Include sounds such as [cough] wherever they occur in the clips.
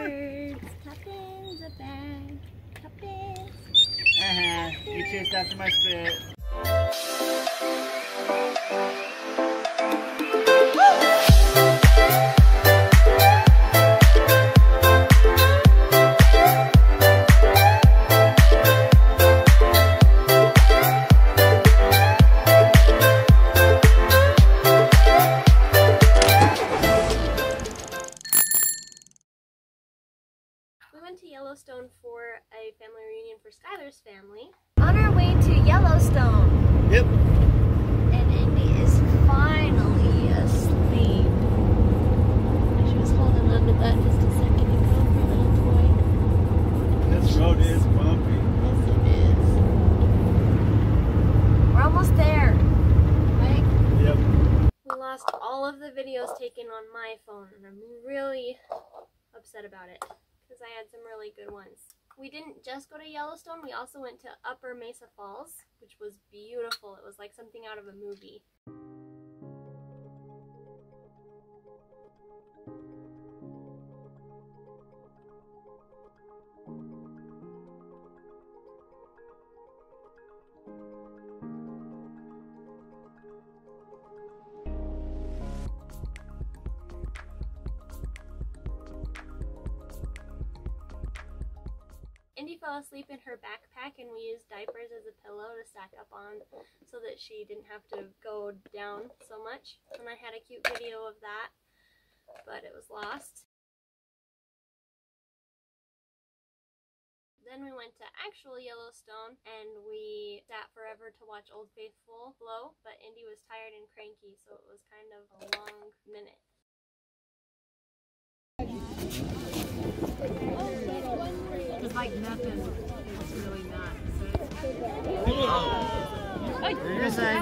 birds. Tuppence a bag. Tuppence. Uh-huh. You chased after my spit. For Schylar's family. On our way to Yellowstone. Yep. And Indy is finally asleep. She was holding on to that just a second ago, her little toy. This road is bumpy. Yes, it is. We're almost there. Right? Yep. We lost all of the videos taken on my phone, and I'm really upset about it because I had some really good ones. We didn't just go to Yellowstone, we also went to Upper Mesa Falls, which was beautiful. It was like something out of a movie. Fell asleep in her backpack and we used diapers as a pillow to stack up on so that she didn't have to go down so much. And I had a cute video of that, but it was lost. Then we went to actual Yellowstone and we sat forever to watch Old Faithful blow, but Indy was tired and cranky, so it was kind of a long minute. It's like nothing. It's really not. You're gonna say,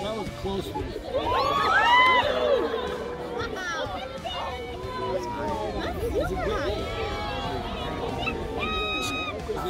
That was close one.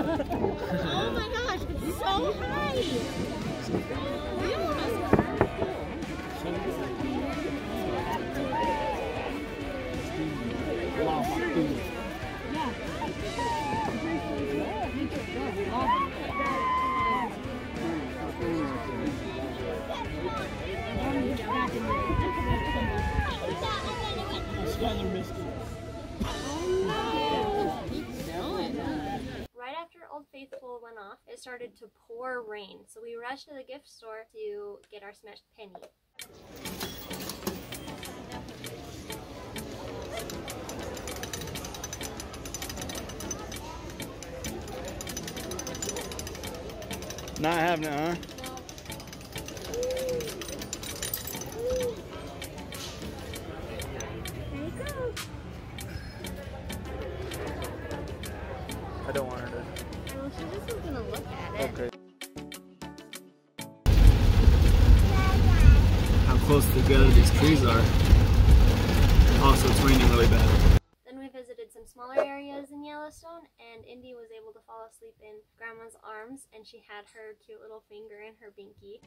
Oh my gosh, it's so high. Schylar to pour rain, so we rushed to the gift store to get our smashed penny. Not having it, huh? Close together these trees are. Also, it's raining really bad. Then we visited some smaller areas in Yellowstone, and Indy was able to fall asleep in Grandma's arms, and she had her cute little finger in her binky.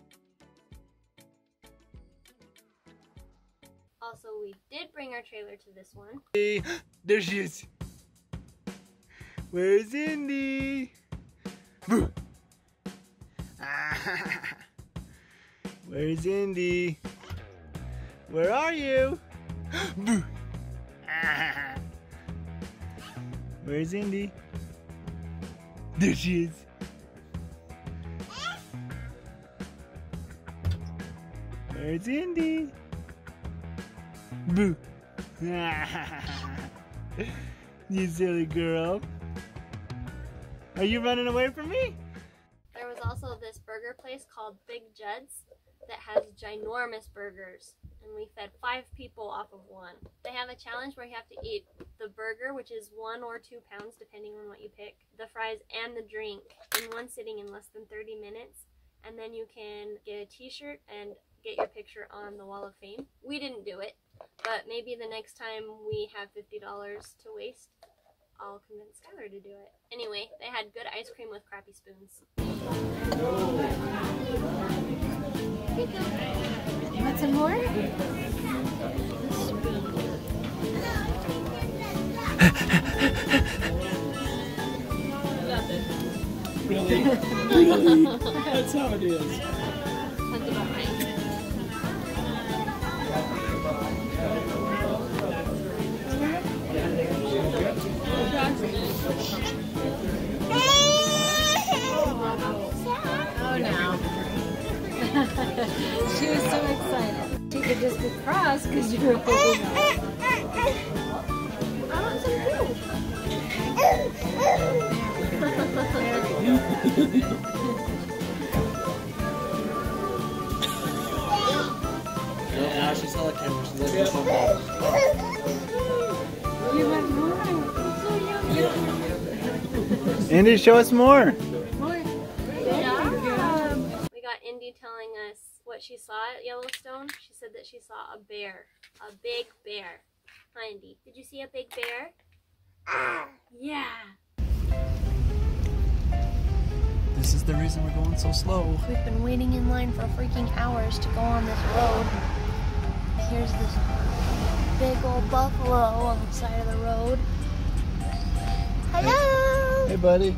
Also, we did bring our trailer to this one. Hey, [gasps] there she is. Where's Indy? [laughs] Ah. [laughs] Where's Indy? Where are you? [gasps] Boo. Where's Indy? There she is. Where's Indy? Boo. [laughs] you silly girl. Are you running away from me? There was also also this burger place called Big Judd's that has ginormous burgers. And we fed five people off of one. They have a challenge where you have to eat the burger, which is one or two pounds depending on what you pick, the fries, and the drink in one sitting in less than 30 minutes. And then you can get a t shirt and get your picture on the Wall of Fame. We didn't do it, but maybe the next time we have $50 to waste, I'll convince Schylar to do it. Anyway, they had good ice cream with crappy spoons. Want some more? Really? [laughs] really? That's how it is. Just be cross because you were holding her. now she saw the camera. She's looking so bad. You want more? So young. Andy, show us more. What she saw at Yellowstone. She said that she saw a bear, a big bear. Hi, Indy. Did you see a big bear? Ah. Yeah. This is the reason we're going so slow. We've been waiting in line for freaking hours to go on this road. Here's this big old buffalo on the side of the road. Hello! Hey, buddy.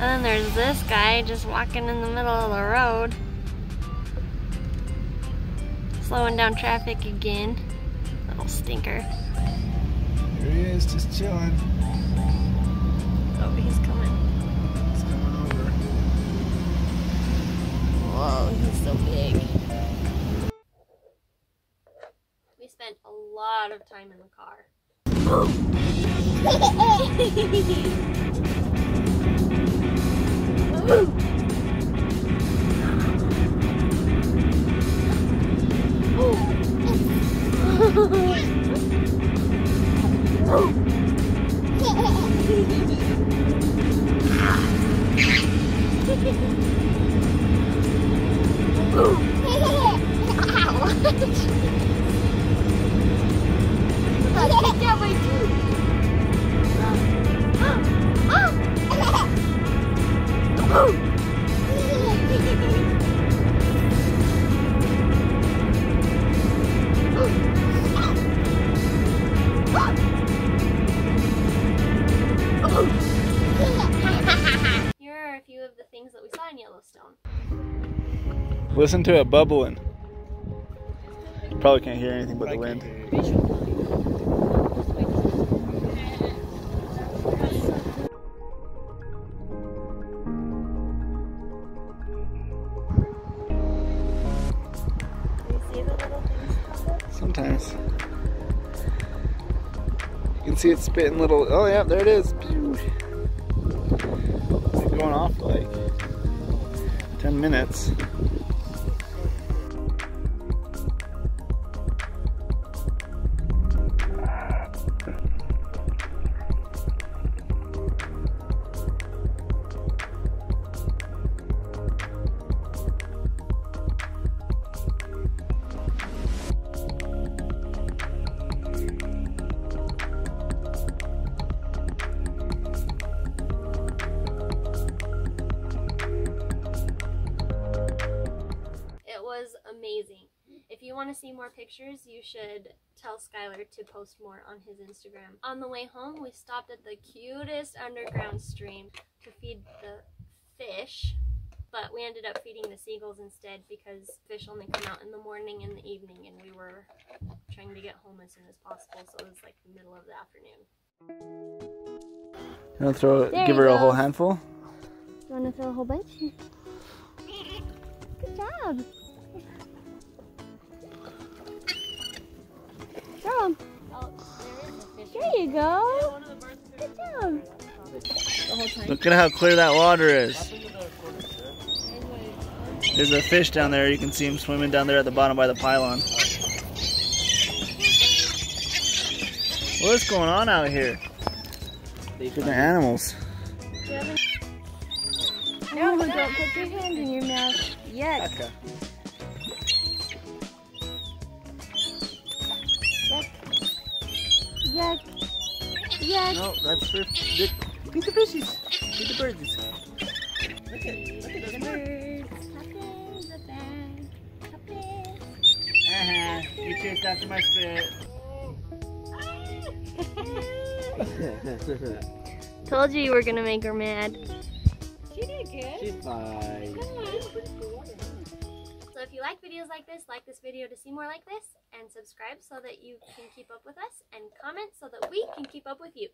And then there's this guy just walking in the middle of the road. Slowing down traffic again. Little stinker. There he is, just chilling. Oh, he's coming. He's coming over. Whoa, he's so big. We spent a lot of time in the car. [laughs] Here Listen to it bubbling. Probably can't hear anything but the wind. You? Sometimes. You can see it spitting little. Oh, yeah, there it is. It's going off like 10 minutes. Want to see more pictures, you should tell Schylar to post more on his Instagram. On the way home, we stopped at the cutest underground stream to feed the fish, but we ended up feeding the seagulls instead because fish only come out in the morning and the evening, and we were trying to get home as soon as possible, so it was like the middle of the afternoon. You want to throw, There give you her a whole go. handful? You want to throw a whole bunch? [laughs] Good job. Throw 'em. There you go. Good job. the whole time. Look at how clear that water is. There's a fish down there. You can see him swimming down there at the bottom by the pylon. What's going on out here? Look at the animals. No, don't put your hand in your mouth yet. Okay. Yuck. Yuck. No, that's for the, Feed the fishies. Feed the birdies. Look at, look at The birds up in the bag. Up in. Uh-huh. You chased after my spit. Told you you were gonna make her mad. She did good. She's fine. You like videos like this, like this video to see more like this, and subscribe so that you can keep up with us, and comment so that we can keep up with you.